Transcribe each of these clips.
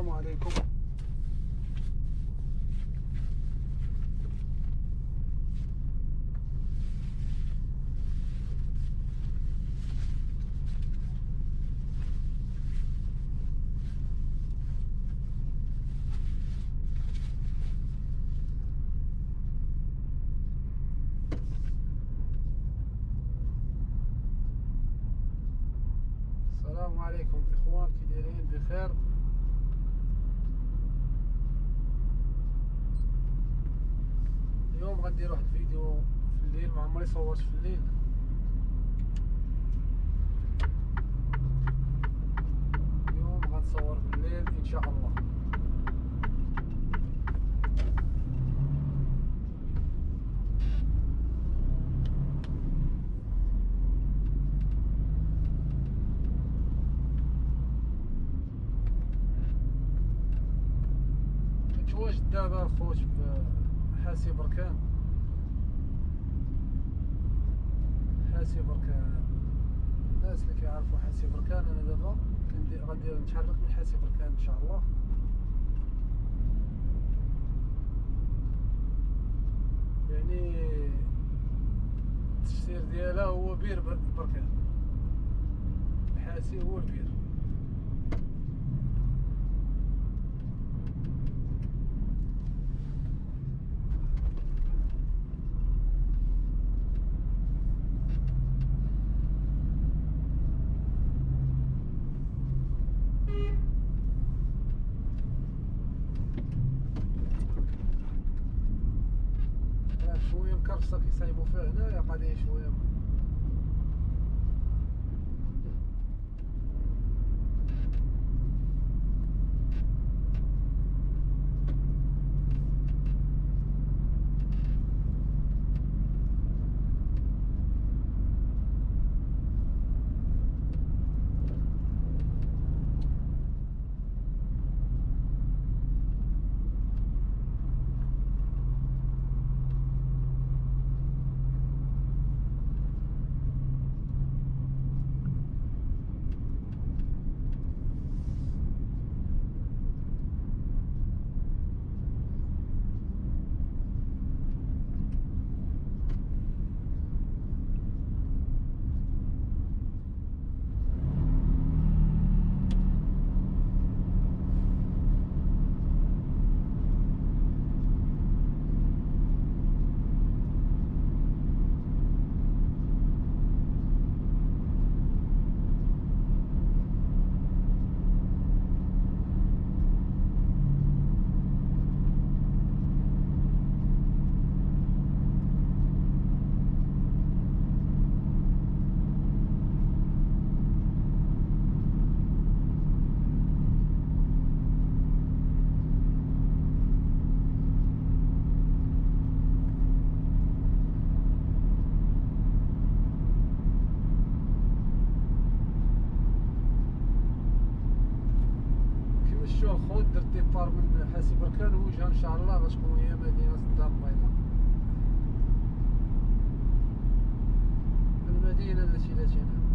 السلام عليكم. السلام عليكم إخوان كي بخير. غندير واحد الفيديو في الليل ما عمري صورت في الليل. اليوم غنصور بالليل إن شاء الله. كنتواجد دابا الخوت بحاسي بركان حاسي بركان الناس اللي كيعرفوا حاسي بركان أنا دابا كندير غندير نتحرك من حاسي بركان إن شاء الله. يعني التفسير ديالها هو بير بر- بركان الحاسي هو البير. شوية مكرسه كيصايبوا فيها هنايا قاعدين شوية. شفتوا الخوت درت ديبار من حاسي بركان وجهه إن شاء الله غتكون هي مدينة الدار البيضاء المدينة التي لا تنام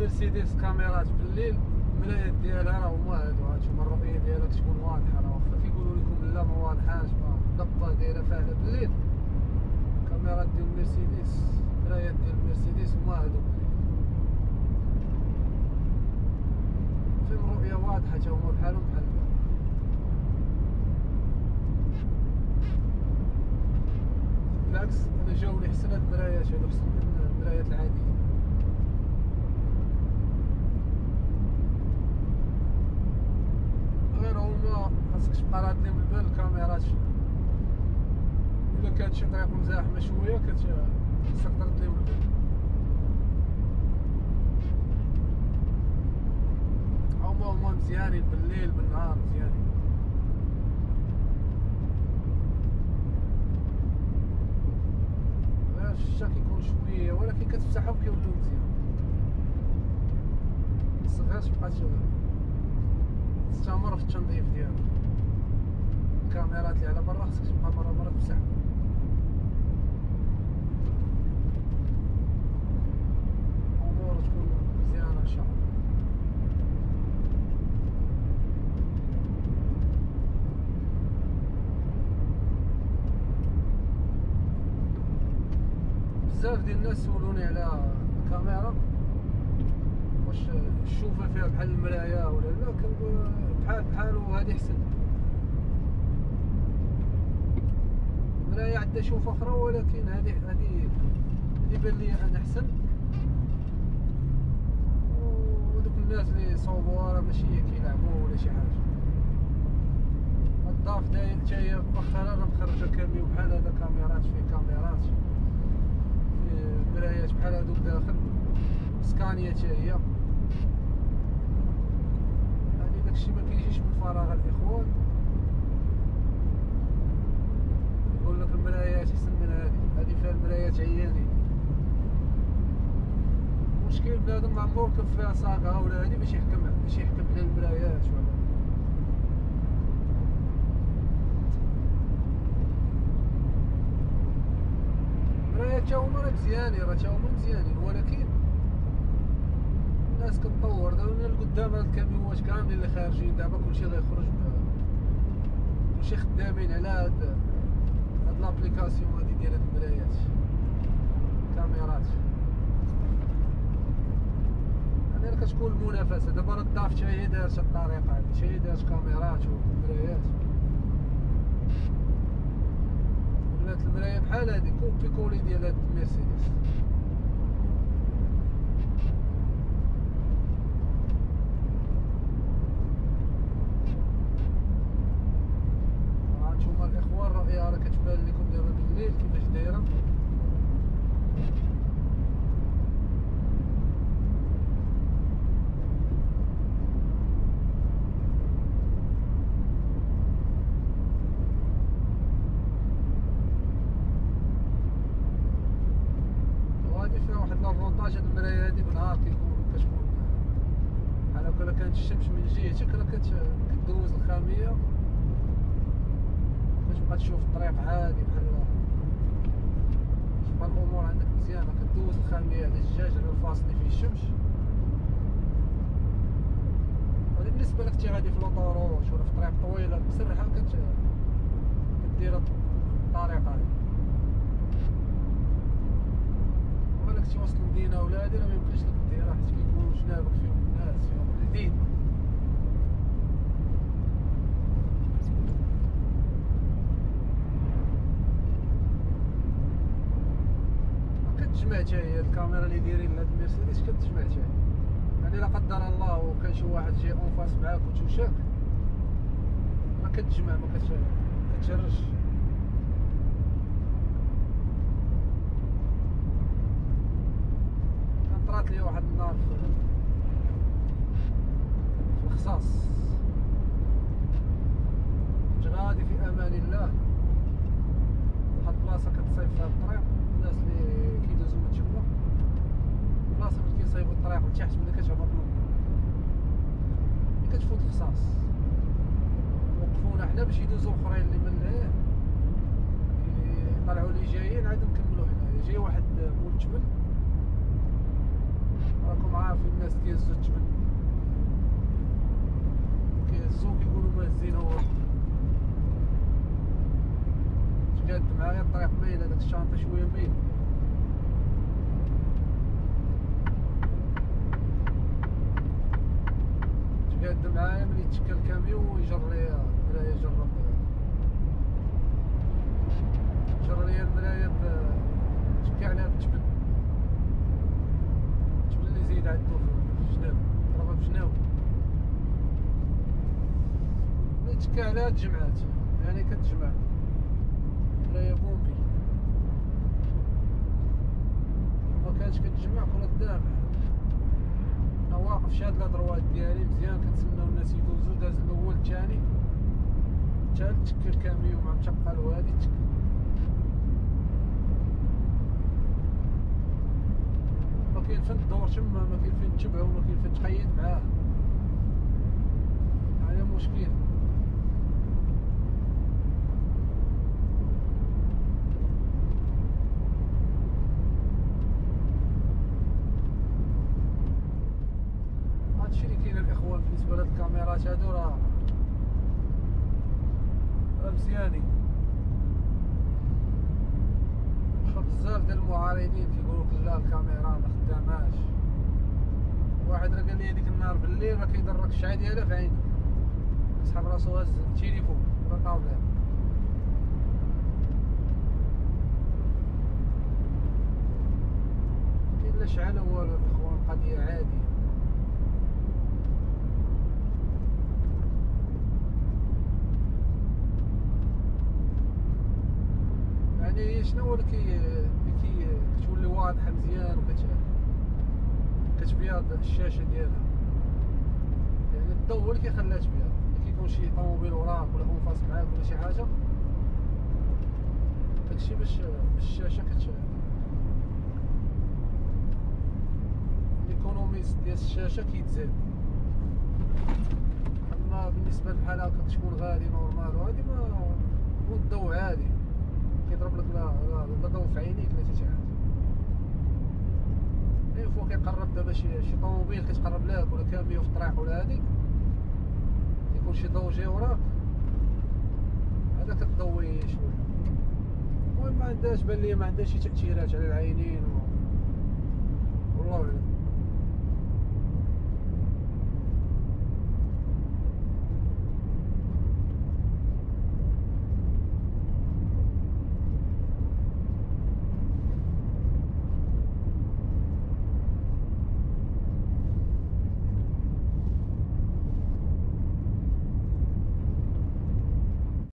مرسيدس كاميرات بالليل ملايه ديالها راه هما هادو هانتوما الرؤيه ديالها تكون واضحه راه واخا كيقولوا لكم لا ما واضحاش ما ضبه دايرة فعلا بالليل. الكاميرات ديال المرسيدس ملايه ديال المرسيدس هما هادو فين الرؤيه واضحة تا هما بحالهم بحال بالعكس أنا جاوني حسنات مرايات هادو حسن من المرايات العاديه خاصك تبقى راد لهم البال الكاميرات. إلا كانت شي طريق مزاحمة شوية كت خاصك ترد لهم البال. هما هما مزيانين بالليل بالنهار مزيانين. الشتا كيكون شوية ولكن كتفتحهم كيوليو مزيان. تبقى تستمر في التنظيف ديالو الكاميرات اللي على برا خاصك تبقى مره مره تمسحهم أمور تكون مزيانه إن شاء الله. بزاف ديال الناس سولوني على الكاميرا واش الشوفه فيها بحال المرايه ولا لا كنقول بحال بحال وهذه أحسن. المرايه عندها شوفه أخرى ولكن هذه هذه بان لي أنا أحسن. ودوك الناس اللي صوبوها راه ماشي كيلعبوا ولا شي حاجة. الضاف داير حتى هي مؤخرا راه مخرجة كاميو بحال هذا كاميرات فيه كاميرات فيه مرايات بحال هادوك داخل سكانيا حتى هي. يعني داكشي ما كيجيش من فراغ الإخوان. يقول لك المرايات احسن من هذه هذه فيها المرايات عيانين. المشكل بنادم ما عمرو ركب فيها ساقا ولا هذه باش يحكم باش يحكم على المرايات ولا المرايات تا هما راه مزيانين راه تا هما مزيانين ولكن الناس كتطور. دابا من القدام هاد الكاميوات كاملين اللي خارجين دابا كلشي غيخرج كلشي خدامين على هاد l'application هادي ديال هاد المرايات كاميرات يعني راه كتكون المنافسه دابا راه ال DAF حتى هي دارت الطريقة هادي حتى هي دارت كاميرات ومرايات ولات المرايه بحال هادي كوبي كولي ديال هاد المرسيدس 100 كتبقى تشوف الطريق عادي بحال كتبقى الأمور عندك مزيانة. كدوز الخاميه على الزاج على الفاصل اللي فيه الشمس. هذا بالنسبة لك تي غادي في l'autoroute ولا في طريق طويله مسرحه كت كدير الطريق هذه؟ ولكن تي واصل المدينة ولا هذه راه ميبقاش لك ديرها حيت كيكون جنابك فيهم. كتجمع حتى هي الكاميرا اللي دايرين لهاد المرسيدس كتجمع حتى هي يعني لا قدر الله وكان شي واحد جاي en face معاك وتوشاك ما كتجمع ما كت- كتشرش. كان طرات لي واحد النهار في الخصاص. كنت غادي في أمان الله. واحد البلاصة كتصيب فيها الطريق الناس اللي كيدوزو من تما بلاصه فين كيصايبوا الطريق لتحت ملي كتهبط من ملي كتفوت الخصاص وقفونا حنا باش يدوزو أخرين اللي من لهيه طلعوا لي جايين عاد نكملوا حنايا جاي واحد مول الجبل راكم عارفين الناس كيهزوا الجبل كيهزو كيقولوا مهزين هو. جات معايا الطريق مايل هذاك الشانطه شوية مايل. شاد معايا ملي تشكى الكاميو ويجر لي المراية جرب جر لي المراية ب تشكى عليها بالجبل الجبل اللي زيد عندو في جناب ضربها بجناو ملي تشكى عليها تجمعات. يعني كتجمع. مراية بومبي. ما كانش كتجمع كرة أنا واقف شاد لا دروات ديالي مزيان كنتسناو الناس يدوزو داز الأول الثاني حتى تشكل الكاميو مع مشقل وهادي تشكل ما كاين فين تدور تما ما كاين فين تشبعو ما كاين فين تقيد معاه هذا مشكل هادشي اللي كاين الاخوان بالنسبة لهاد الكاميرات هادو راه راه مزيانين واخا بزاف ديال المعارضين كيقولوا لك لا الكاميرا ما خداماش واحد راه قال لي هذيك النهار بالليل راه كيدرك الشعاع ديالها في عينه سحب راسو هز التليفون ولا طابليت كاين لا شعال والو الإخوان؟ قضية عادية. يعني شنو هو اللي كي كتولي واضحة مزيان وكت كتبيض الشاشة ديالها. يعني الضوء هو اللي كيخليها تبيض ملي كيكون شي طوموبيل وراك ولا en face معاك ولا شي حاجة داكشي باش الشاشة كت la luminosité ديال الشاشة كيتزاد. أما بالنسبة بحال هكا تكون غادي normal وهادي ما هو الضوء عادي. كيضرب لك لا لا لا ضوء في عينيك لا حتى شي حاجة. اي فوا كيقرب دابا شي شي طوموبيل كتقرب لك ولا كاميو في الطريق ولا هادي يكون شي ضوء جاي وراك. هذا كتضوي شوية. المهم ما عندهاش بان لي ما عندهاش شي تأثيرات على العينين و...